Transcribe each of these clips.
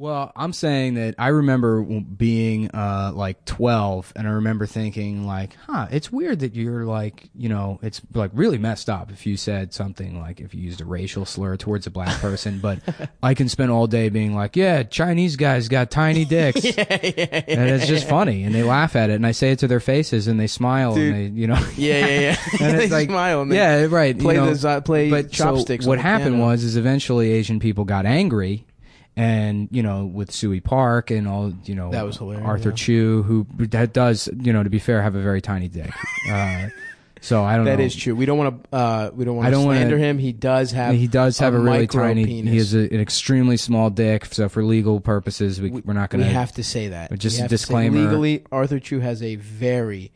Well, I'm saying that I remember being uh, like 12, and I remember thinking like, "Huh, it's weird that you're like, you know, it's like really messed up if you said something like if you used a racial slur towards a black person." but I can spend all day being like, "Yeah, Chinese guys got tiny dicks," and it's just funny, and they laugh at it, and I say it to their faces, and they smile, Dude. and they, you know, Yeah, yeah, yeah. And they it's like- smile and yeah, right. play you know, the play but chopsticks. on what happened piano. was is eventually Asian people got angry, and you know with Suey Park and all you know That was hilarious, Arthur yeah. Chu who that does you know to be fair have a very tiny dick. uh, so I don't That know. is true. We don't want to. Uh, we don't want I to don't wanna- slander him. He does have. He does have a, really tiny. Penis. He has a, an extremely small dick. So for legal purposes, we, we're not going to. We have to say that. Just a have to say disclaimer. legally, Arthur Chu has a very,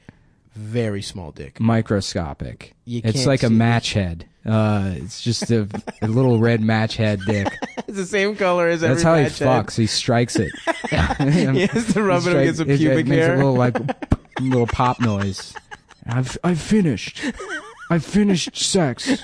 very small dick. Microscopic. You It's like a match head. Uh, it's just a, a little red match head dick. It's the same color as That's every how he match head. fucks. He strikes it. He has to rub it Strike- against some it- pubic it makes hair. a little like little pop noise. I've I've finished. I've finished sex.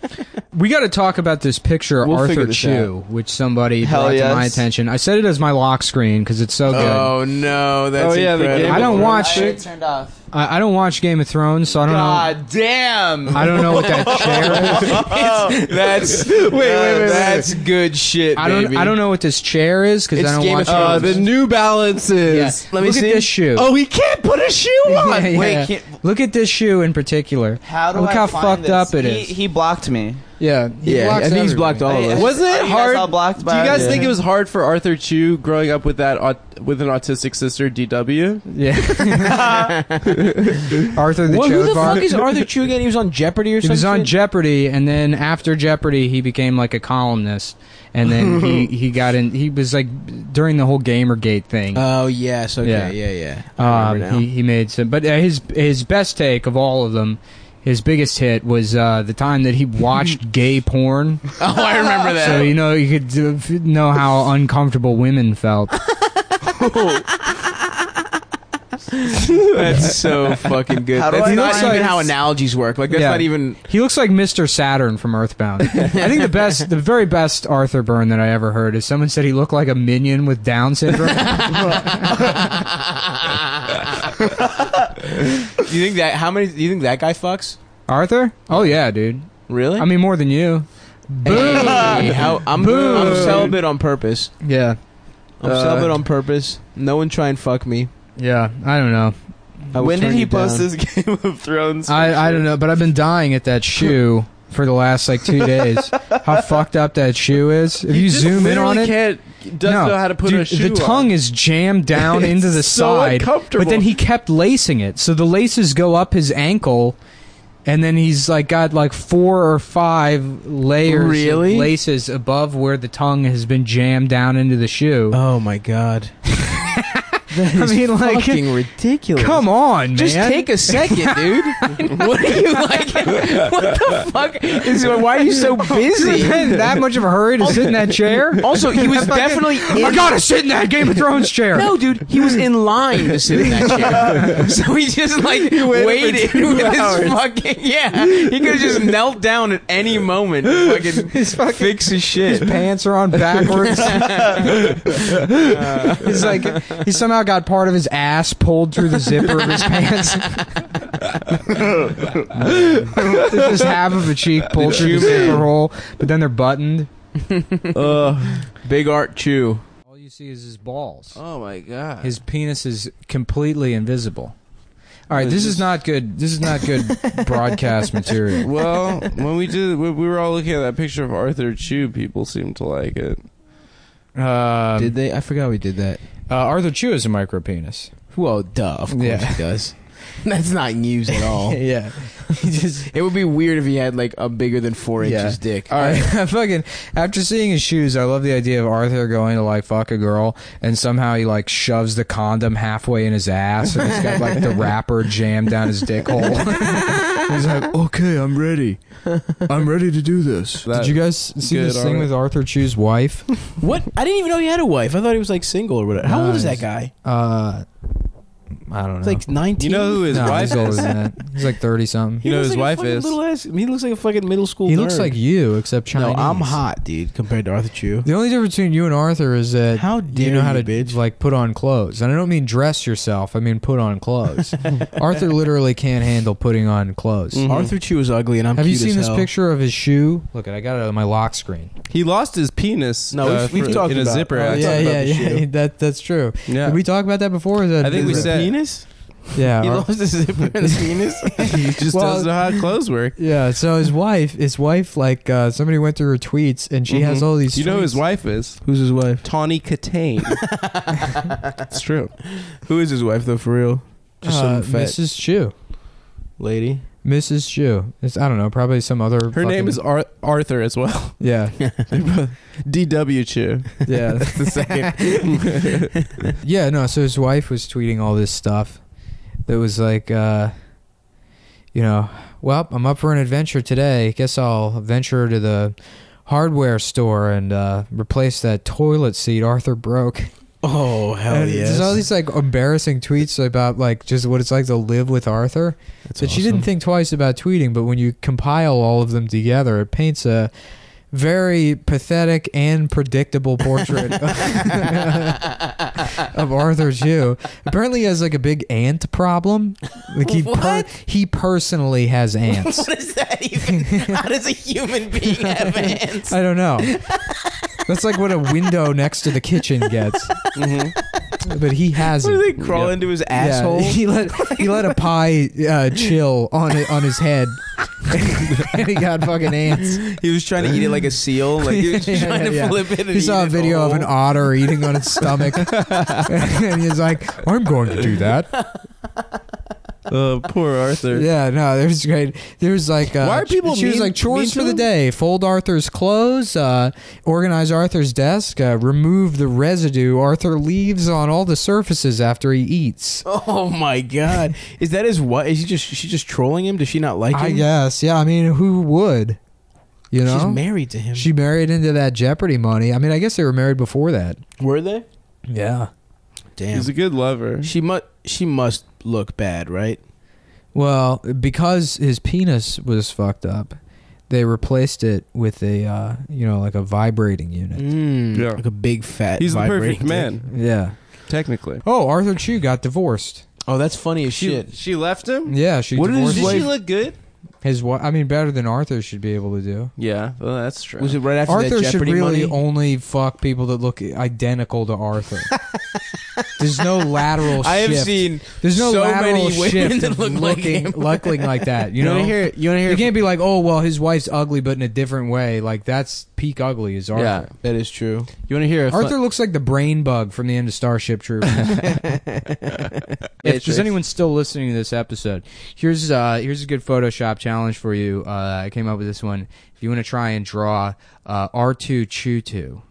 We got to talk about this picture of We'll Arthur this Chu, which somebody Hell brought to my attention. I set it as my lock screen because it's so good. Oh no, that's Oh, yeah, incredible. I don't watch shit. Turned off. I, I don't watch Game of Thrones, so I don't know. God damn! I don't know what that chair is. That's wait, wait, wait. That's good shit, I don't. baby. I don't know what this chair is because It's I don't Game watch. of Uh, Thrones. the New Balances. Yeah. Let me Look see. at this shoe. Oh, he can't put a shoe on. Yeah, yeah. Wait, can't, Look at this shoe in particular. how do Look I how find fucked this? up it he, is. He blocked me. Yeah, he Yeah, blocks I think he's everybody. blocked all of Hey, us. Wasn't Are it you guys hard? all blocked Do you guys it? think it was hard for Arthur Chu growing up with that aut- with an autistic sister, DW? Yeah. Arthur the What, who the Chode fuck is Arthur Chu again? He was on Jeopardy or something? He something. was on Jeopardy, and then after Jeopardy, he became like a columnist, and then he he got in. He was like during the whole GamerGate thing. Oh yes, okay, Yeah. yeah, yeah. I um, now. he he made some, but uh, his his best take of all of them. His biggest hit was uh, the time that he watched gay porn. oh, I remember that. So you know you could uh, know how uncomfortable women felt. That's so fucking good. How do that's I not find even this? how analogies work. Like that's Yeah. not even. He looks like Mr. Saturn from Earthbound. I think the best, the very best Arthur burn that I ever heard is someone said he looked like a minion with Down syndrome. You think that? How many? Do you think that guy fucks? Arthur? Oh yeah, dude. Really? I mean more than you. Boom. how, I'm, Boom. I'm celibate on purpose. Yeah, I'm Uh, celibate on purpose. No one try and fuck me. yeah. I don't know. I will when did he you post down. his Game of Thrones? I I don't know, but I've been dying at that shoe for the last like two days. How fucked up that shoe is. If you, zoom in on it, can't doesn't no, know how to put dude, a shoe the tongue on. is jammed down into the so side. But then he kept lacing it, so the laces go up his ankle, and then he's like got like four or five layers Really? of laces above where the tongue has been jammed down into the shoe. Oh my god. That I mean, like, fucking ridiculous. Come on, man! Just take a second, dude. what are you like? What the fuck? Is, why are you so busy? in that much of a hurry to sit in that chair? Also, he was definitely in. I gotta sit in that Game of Thrones chair. No, dude, he was in line to sit in that chair. so he just like waited with his fucking yeah. He could have just knelt down at any moment to fucking, His fucking- fix his shit. His pants are on backwards. He's like he somehow got part of his ass pulled through the zipper of his pants. There's just half of a cheek pulled through the zipper hole, but then they're buttoned. Big Art Chu. All you see is his balls. Oh my god. His penis is completely invisible. All right, this is not good. This is not good broadcast material. well, when we did, when we were all looking at that picture of Arthur Chu. People seemed to like it. Um, Did they? I forgot we did that. Uh, Arthur Chu is a micro penis. Well, duh. Of course Yeah. he does. That's not news at all. yeah, he just It would be weird if he had like a bigger than four Yeah. inches dick. All right, fucking. After seeing his shoes, I love the idea of Arthur going to like fuck a girl, and somehow he like shoves the condom halfway in his ass, and it's got like the wrapper jammed down his dick hole. He's like, "Okay, I'm ready. I'm ready to do this." That- Did you guys see good this thing on with Arthur Chu's wife? What? I didn't even know he had a wife. I thought he was like single or whatever. How old is that Nice. guy? Uh, I don't know. He's like 19. You know who his no, wife he's older is? than that. He's like thirty something. You know looks his like wife fucking is? Little ass, he looks like a fucking middle school. He looks nerd. like you, except Chinese. No, I'm hot, dude, compared to Arthur Chu. The only difference between you and Arthur is that How do you know how you, to bitch. like put on clothes, and I don't mean dress yourself. I mean put on clothes. Arthur literally can't handle putting on clothes. Mhm. Arthur Chu is ugly, and I'm Have you cute seen as this hell. picture of his shoe? Look, at I got it on my lock screen. He lost his penis. No, uh, we've- we've for- talked in a about- zipper. oh, yeah, yeah, yeah, yeah. That that's true. Yeah. Did we talk about that before? Is that, I think we His said- penis. yeah. He Ar- lost his zipper in his penis. he just Well- doesn't know how clothes work. yeah. So his wife, his wife, like uh, somebody went through her tweets, and she has Mhm. all these. You know who his tweets. wife is? Who's his wife? Tawny Kitaen. it's true. Who is his wife though? For real? Just Uh, some fat Mrs. Chu. lady. Mrs. Chu. It's I don't know, probably some other. Her name is Ar- Arthur as well. Yeah, D.W. Chu. yeah. That's the second. Yeah, no. So his wife was tweeting all this stuff that was like, uh, you know, well, I'm up for an adventure today. Guess I'll venture to the hardware store and uh, replace that toilet seat Arthur broke. Oh hell and yes! There's all these like embarrassing tweets about like just what it's like to live with Arthur That's that she didn't think twice about tweeting, but when you compile all of them together, it paints a very pathetic and predictable portrait of Arthur Chu. Apparently, he has like a big ant problem. Like he per- he personally has ants. What is that even? How does a human being have ants? I don't know. That's like what a window next to the kitchen gets. But he has What it. do they crawl Yep. into his Yeah, asshole? he let he let a pie uh, chill on it, on his head, and he got fucking ants. He was trying to eat it like a seal. Like he was Yeah, trying to yeah. flip it. And He saw eat a it video of an whole. otter eating on its stomach, and he's like, "I'm going to do that." Oh, poor Arthur. Yeah, no, there's great. There's like, uh, Why are people She was like chores for the day: fold Arthur's clothes, uh, organize Arthur's desk, uh, remove the residue Arthur leaves on all the surfaces after he eats. Oh my god! Is that his what? Is he just? Is she just trolling him? Does she not like him? I guess, yeah. I mean, who would? You know, She's married to him. She married into that Jeopardy money. I mean, I guess they were married before that. Were they? Yeah. Damn. He's a good lover. she must. She must look bad, right? Well, because his penis was fucked up, they replaced it with a, uh, you know, like a vibrating unit. Mm, Yeah. Like a big fat. He's the vibrating perfect dick. man, Yeah. technically. Oh, Arthur Chu got divorced. Oh, that's funny as She, shit. she left him? Yeah, she What did his divorced Did wife- she look good? his wife. I mean, better than Arthur should be able to do. Yeah, well, that's true. Was it right after Arthur that should really money? only fuck people that look identical to Arthur. There's no lateral shift. I have seen. There's no so lateral many women shift that of look like looking, him. looking like that. You know, wanna hear? You want to hear? You can't be like, oh well, his wife's ugly, but in a different way. Like that's peak ugly is Arthur. Yeah, that is true. You want to hear? A Arthur looks like the brain bug from the end of Starship Troopers. if there's anyone still listening to this episode, here's uh here's a good Photoshop challenge for you. Uh, I came up with this one. If you want to try and draw uh, R2 Chutu.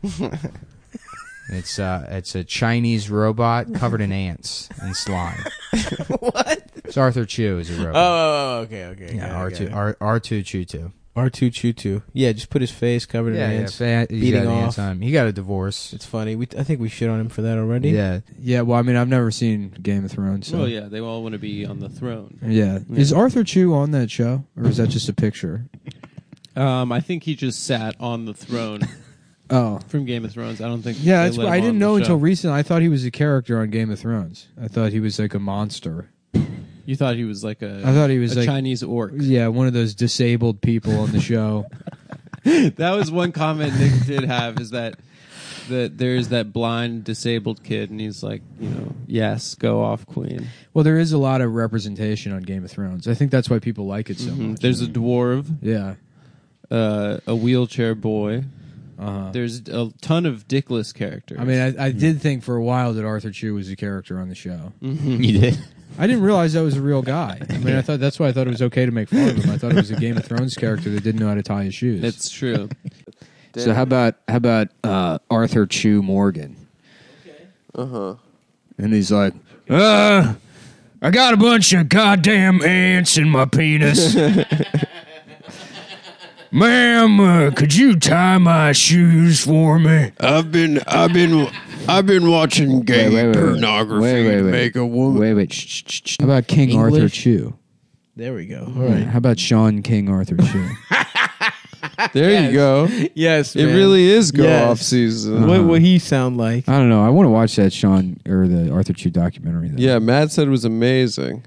It's uh, it's a Chinese robot covered in ants and slime. what? It's Arthur Chu is a robot. Oh, okay, okay. yeah, R two R R two Chu two. it. R2 Chutu. Yeah, just put his face covered Yeah, in yeah. ants. Fa- he's beating got ants off. on him. He got a divorce. It's funny. We I think we shit on him for that already. Yeah, yeah. Well, I mean, I've never seen Game of Thrones. So. Well, yeah, they all want to be on the throne. Yeah. Is Arthur Chu on that show, or is that just a picture? Um, I think he just sat on the throne Oh. from Game of Thrones. I don't think. Yeah, that's I didn't know until show. recently. I thought he was a character on Game of Thrones. I thought he was like a monster. You thought he was like a. I thought he was a like Chinese orc. yeah, one of those disabled people on the show. that was one comment Nick did have is that that there's that blind disabled kid and he's like, you know, yes, go off, queen. well, there is a lot of representation on Game of Thrones. I think that's why people like it so Mhm. much. There's a dwarf, yeah. uh, a wheelchair boy. Uh-huh. There's a ton of dickless characters. I mean, I, I did think for a while that Arthur Chu was a character on the show. You did. I didn't realize that was a real guy. I mean, I thought that's why I thought it was okay to make fun of him. I thought it was a Game of Thrones character that didn't know how to tie his shoes. That's true. So how about how about uh, Arthur Chu Morgan? Uh huh. And he's like, uh, I got a bunch of goddamn ants in my penis. Ma'am, uh, could you tie my shoes for me? I've been I've been I've been watching gay Wait, wait, wait, wait. pornography Wait, wait, wait. make a woman. Wait, wait. Shh, shh, shh, shh. How about King Arthur English? Chew? There we go. All right. How about Shaun King Arthur Chew? There you go. Yes, It man. really is go Yes. off season. What would he sound like? I don't know. I want to watch that Sean or the Arthur Chew documentary. Though. Yeah, Matt said it was amazing.